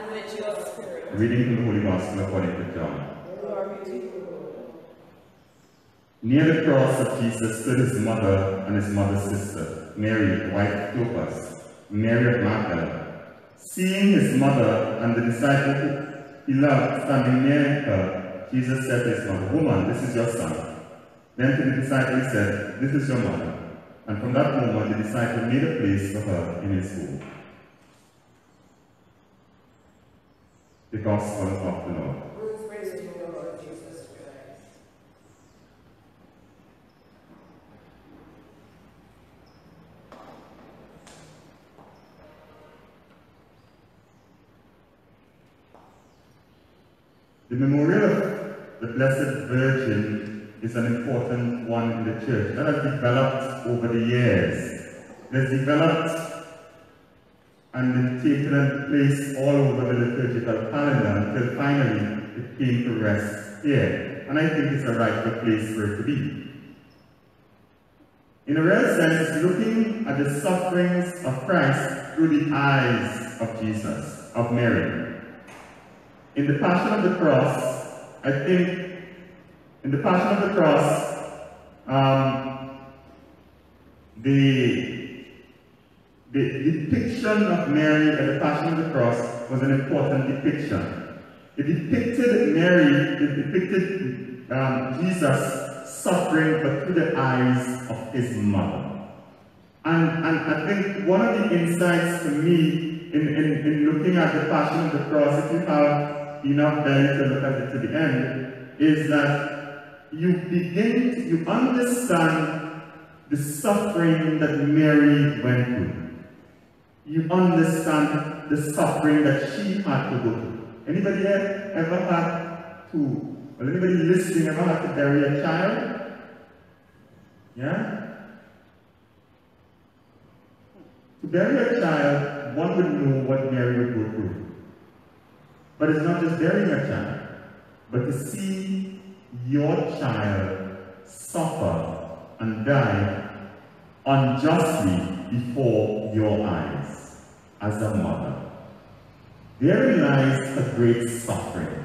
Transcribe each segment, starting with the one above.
And spirit. Reading the Holy Gospel according to John. Near the cross of Jesus stood his mother and his mother's sister, Mary, wife of Clopas, Mary of Magdala. Seeing his mother and the disciple he loved standing near her, Jesus said to his mother, Woman, this is your son. Then to the disciple he said, This is your mother. And from that moment the disciple made a place for her in his home. The Gospel of the Lord. Praise to you, Lord Jesus Christ. The memorial of the Blessed Virgin is an important one in the church that has developed over the years. It has developed and taken place all over the liturgical calendar until finally it came to rest here. And I think it's a rightful place for it to be. In a real sense, looking at the sufferings of Christ through the eyes of Jesus, of Mary. In the Passion of the Cross, I think, in the Passion of the Cross, um, the, the depiction of Mary at the Passion of the Cross was an important depiction. It depicted Mary, it depicted um, Jesus suffering but through the eyes of his mother. And, and I think one of the insights for me in, in, in looking at the Passion of the Cross, if you have enough time to look at it to the end, is that you begin, to, you understand the suffering that Mary went through. You understand the suffering that she had to go through. Anybody here ever had to, or anybody listening ever had to bury a child? Yeah? To bury a child, one would know what Mary would go through. But it's not just burying a child, but to see your child suffer and die unjustly before your eyes as a mother. Therein lies a great suffering.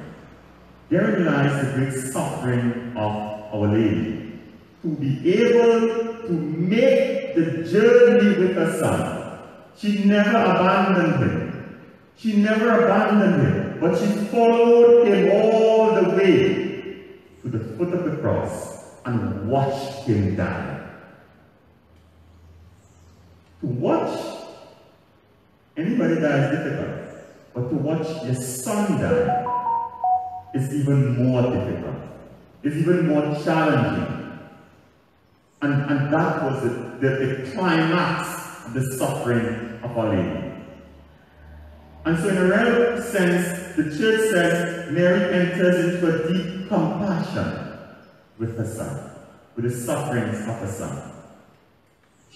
Therein lies the great suffering of Our Lady. To be able to make the journey with her son. She never abandoned him. She never abandoned him, but she followed him all the way to the foot of the cross and watched him die. To watch anybody die is difficult, but to watch your son die is even more difficult. It's even more challenging. And, and that was the, the, the climax of the suffering of Our Lady. And so in a real sense, the church says Mary enters into a deep compassion with her son, with the sufferings of her son.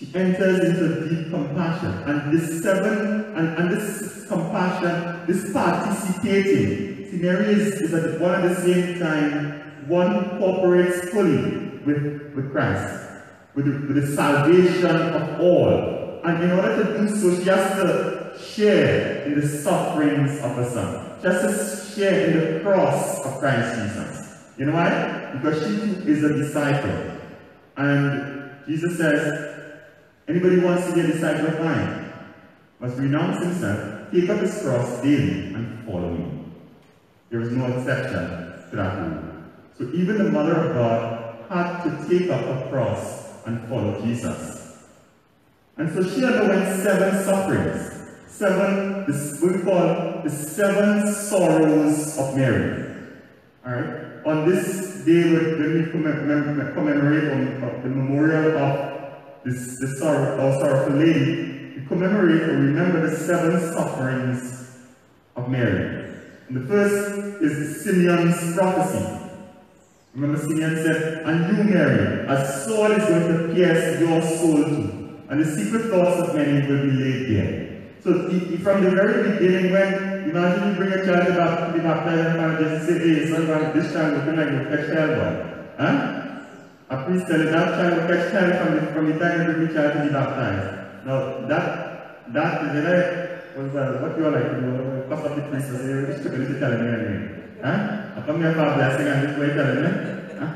She enters into deep compassion. And this seven, and, and this compassion, this participating, Mary is, is at one at the same time, one cooperates fully with, with Christ, with the, with the salvation of all. And in order to do so, she has to share in the sufferings of her son. She has to share in the cross of Christ Jesus. You know why? Because she is a disciple. And Jesus says, Anybody wants to be a disciple of mine must renounce himself, take up his cross daily, and follow me. There is no exception to that rule. So even the Mother of God had to take up her cross and follow Jesus. And so she underwent seven sufferings. Seven, this we call the seven sorrows of Mary. Alright? On this day when we commemorate on uh, the memorial of this, this sorrow, our sorrowful lady, we commemorate or remember the seven sufferings of Mary. And the first is Simeon's prophecy. Remember Simeon said, And you, Mary, a sword is going to pierce your soul too, and the secret thoughts of many will be laid bare. So from the very beginning, when imagine you bring a child baptize, to be baptized and just say, hey, son, this child looking like a catch child boy. Huh? A priest tell that child will catch child from the, from the time you the child to be baptized. Now that that is like what, what you are like to do bust up the priest say, this chicken is telling me anyway. Huh? I come here for a blessing and this way telling me. Huh?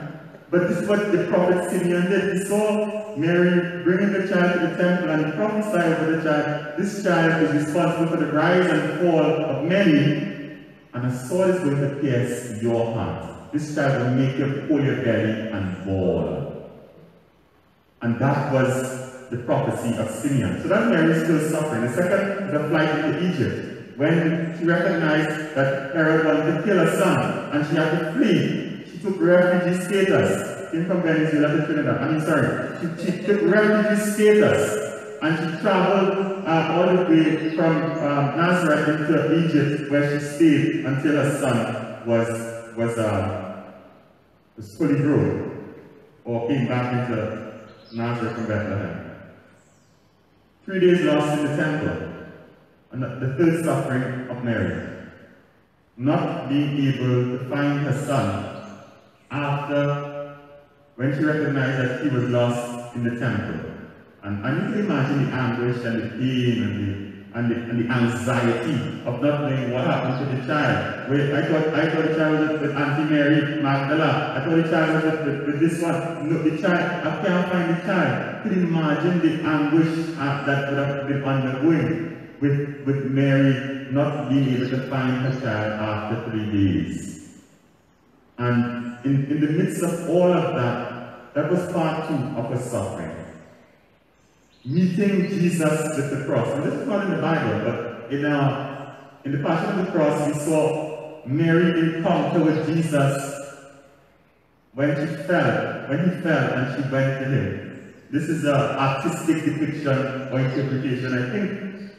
But this is what the prophet Simeon did. He saw Mary bringing the child to the temple and prophesied over the child. This child is responsible for the rise and fall of many, and a sword is going to pierce your heart. This child will make you pull your belly and bawl. And that was the prophecy of Simeon. So that Mary is still suffering. The second the flight into Egypt. When she recognized that Herod wanted to kill her son, and she had to flee, she took refugee status. Came from Venezuela to Trinidad. I mean, sorry. She, she took refugee status, and she traveled uh, all the way from um, Nazareth into Egypt, where she stayed until her son was was uh, was fully grown, or came back into Nazareth from Bethlehem. Three days lost in the temple. And the third suffering of Mary. Not being able to find her son after when she recognized that he was lost in the temple. And, I you can imagine the anguish and the pain and the, and the, and the anxiety of not knowing what happened to the child. Wait, I thought I thought the child was with Auntie Mary Magdala. I thought the child was with, with, this one. No, the child, I can't find the child. Can you imagine the anguish uh, that would have been undergoing with, with Mary not being able to find her child after three days. And in, in the midst of all of that, that was part two of her suffering. Meeting Jesus with the cross. And this is not in the Bible, but in, uh, in the Passion of the Cross, we saw Mary encounter with Jesus when she fell, when he fell and she went to him. This is an artistic depiction or interpretation. I think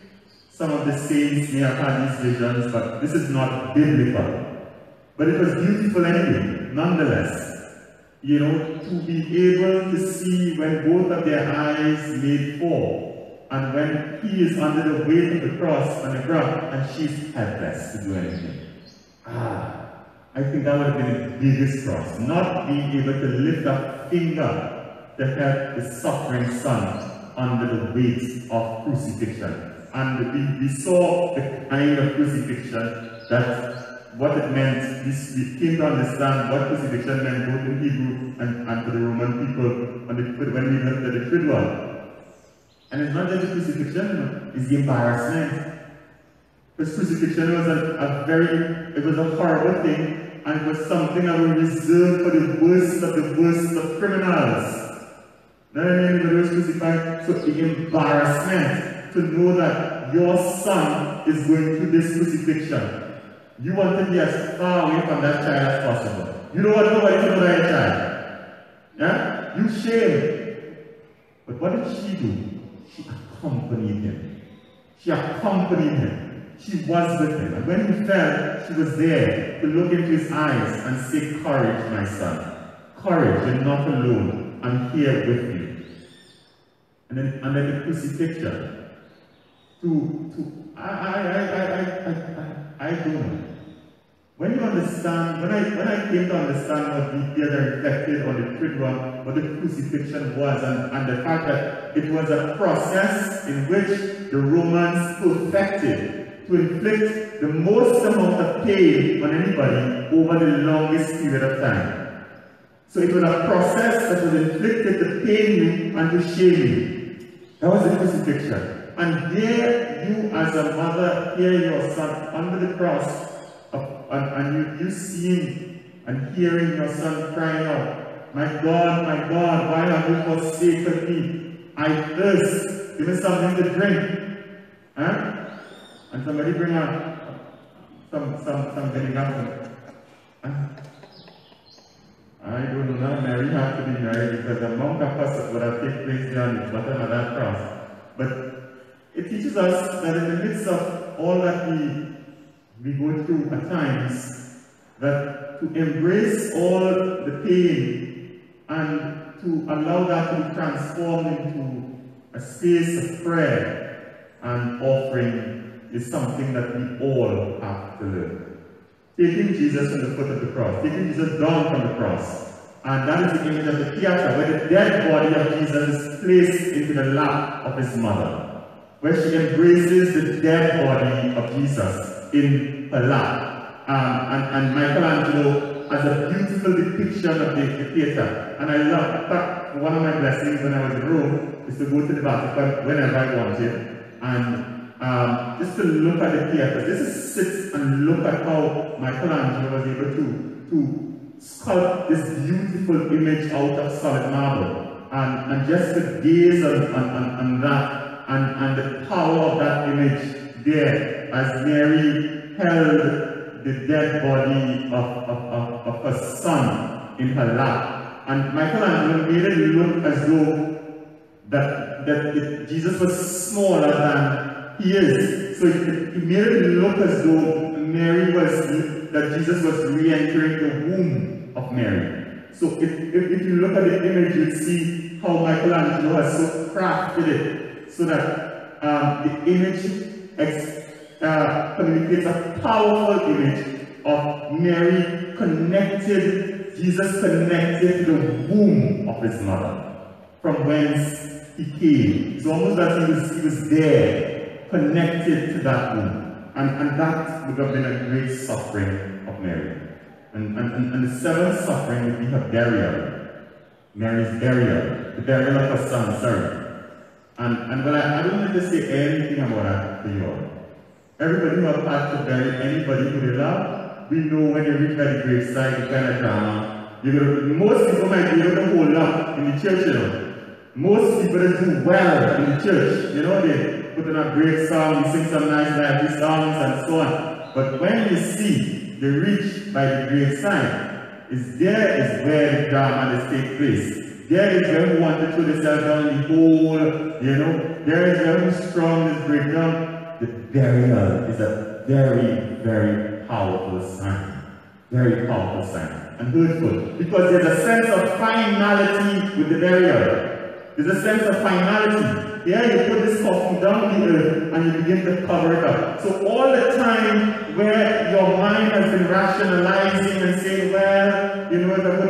some of the saints may have had these visions, but this is not biblical. But it was beautiful anyway, nonetheless. You know, to be able to see when both of their eyes may fall, and when he is under the weight of the cross on the ground, and she's helpless to do anything. Ah, I think that would have been the biggest cross. Not being able to lift a finger to help the suffering son under the weight of crucifixion. And we, we saw the kind of crucifixion that what it meant, we, came to understand what crucifixion meant both in Hebrew and, and to the Roman people on the, when we looked at the Triduum. And it's not just the crucifixion, it's the embarrassment. Because crucifixion was a, a very, it was a horrible thing, and it was something that was reserved for the worst of the worst of criminals. Not anybody was crucified, so the embarrassment to know that your son is going through this crucifixion. You want ah, to be as far away from that child as possible. You don't want nobody to know that child. Yeah? You shame. But what did she do? She accompanied him. She accompanied him. She was with him. And when he fell, she was there to look into his eyes and say, Courage, my son. Courage, you're not alone. I'm here with you. And then, and then the crucifixion. To, to, I, I, I, I, I, I, I don't. When you understand, when I, when I came to understand what the theater reflected on the triduum, what the crucifixion was, and, and the fact that it was a process in which the Romans perfected to inflict the most amount of pain on anybody over the longest period of time. So it was a process that was inflicted to pain you and to shame you. That was the crucifixion. And here you as a mother hear your son under the cross and, and you, you seeing and hearing your son crying out, My God, my God, why have you forsaken me? I thirst. Give me something to drink. Huh? And somebody bring out some some some vinegar. I don't know, Mary had to be married because the monk of us would have taken place there on the bottom of that cross. But it teaches us that in the midst of all that we we go through at times, that to embrace all the pain and to allow that to be transformed into a space of prayer and offering is something that we all have to learn. Taking Jesus from the foot of the cross, taking Jesus down from the cross, and that is the image of the Pietà where the dead body of Jesus is placed into the lap of his mother, where she embraces the dead body of Jesus in her lap. Um, and, and Michelangelo has a beautiful depiction of the, the Pietà. And I love, in fact, one of my blessings when I was in Rome is to go to the Vatican whenever I want wanted and um, just to look at the Pietà, just to sit and look at how Michelangelo was able to, to sculpt this beautiful image out of solid marble. And, and just to gaze on, on, on, on that and, and the power of that image there as Mary held the dead body of, of, of, of her son in her lap. And Michelangelo made it look as though that, that it, Jesus was smaller than he is. So it, it made it look as though Mary was, that Jesus was re-entering the womb of Mary. So if, if, if you look at the image, you see how Michelangelo has so crafted it so that um, the image ex, uh, communicates a powerful image of Mary connected, Jesus connected to the womb of his mother, from whence he came. It's almost as he was, he was there, connected to that womb. And, and that would have been a great suffering of Mary. And, and, and, the seventh suffering would be her burial. Mary's burial. The burial of her son, sorry. And, and I, I don't need to say anything about that to you. Everybody who have had to bury anybody who they love, we know when you reach by the graveside, the kind of drama. You're gonna, most people might be able to hold up in the church, you know. Most people do well in the church. You know, they put on a great song, they sing some nice lively songs and so on. But when you see the reach by the great sign, is there is where the drama is take place. There is where we want to themselves down the hole, you know. There is we strong this breakdown. The burial is a very, very powerful sign. Very powerful sign. And hurtful. Because there's a sense of finality with the burial. There's a sense of finality. Yeah, you put this coffin down the earth and you begin to cover it up. So all the time where your mind has been rationalizing and saying, well, you know, the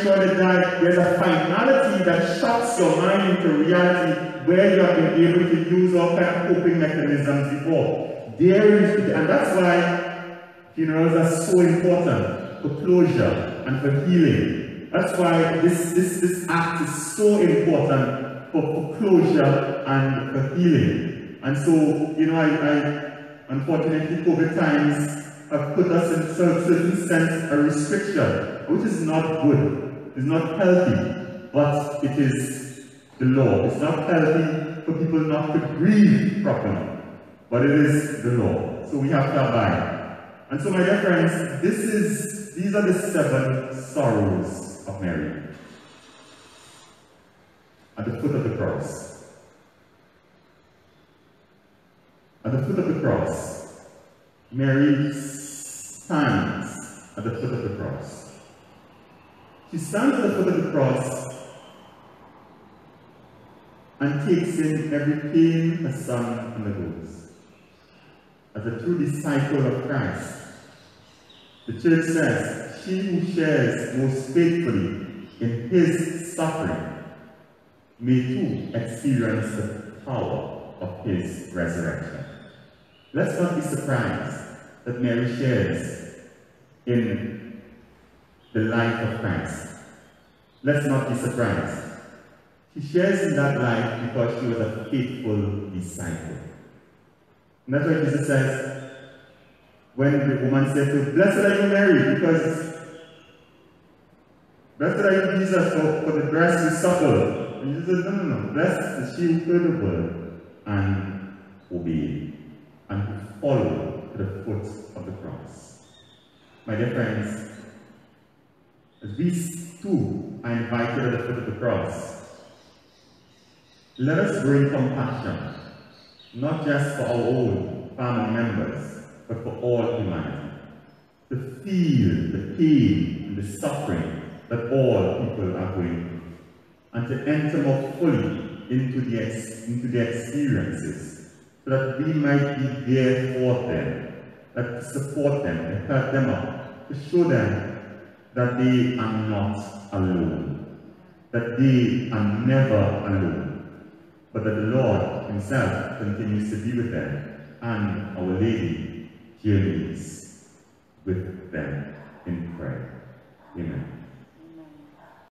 sure that. There's a finality that shuts your mind into reality where you have been able to use all kind of coping mechanisms before. There is, and that's why funerals are so important for closure and for healing. That's why this, this, this act is so important for, for closure and for healing. And so, you know, I, I unfortunately, COVID times have put us in a certain sense a restriction, which is not good. It's not healthy, but it is the law. It's not healthy for people not to grieve properly, but it is the law. So we have to abide. And so, my dear friends, this is these are the seven sorrows of Mary at the foot of the cross. At the foot of the cross, Mary stands at the foot of the cross. She stands at the foot of the cross and takes in every pain her son undergoes. As a true disciple of Christ, the church says, she who shares most faithfully in his suffering may too experience the power of his resurrection. Let's not be surprised that Mary shares in the life of Christ. Let's not be surprised. She shares in that life because she was a faithful disciple. And that's why Jesus says, when the woman said to Blessed are you, Mary, because Blessed are you, Jesus, for, for the breast you suckle. And Jesus said, no, no, no. Blessed is she who heard the word and obeyed, and who followed to the foot of the cross. My dear friends, these two are invited at the foot of the cross, let us bring compassion, not just for our own family members, but for all humanity. To feel the pain and the suffering that all people are going through, and to enter more fully into the, into the experiences, so that we might be there for them, that support them, to help them up, to show them that they are not alone, that they are never alone, but that the Lord Himself continues to be with them, and Our Lady journeys with them in prayer.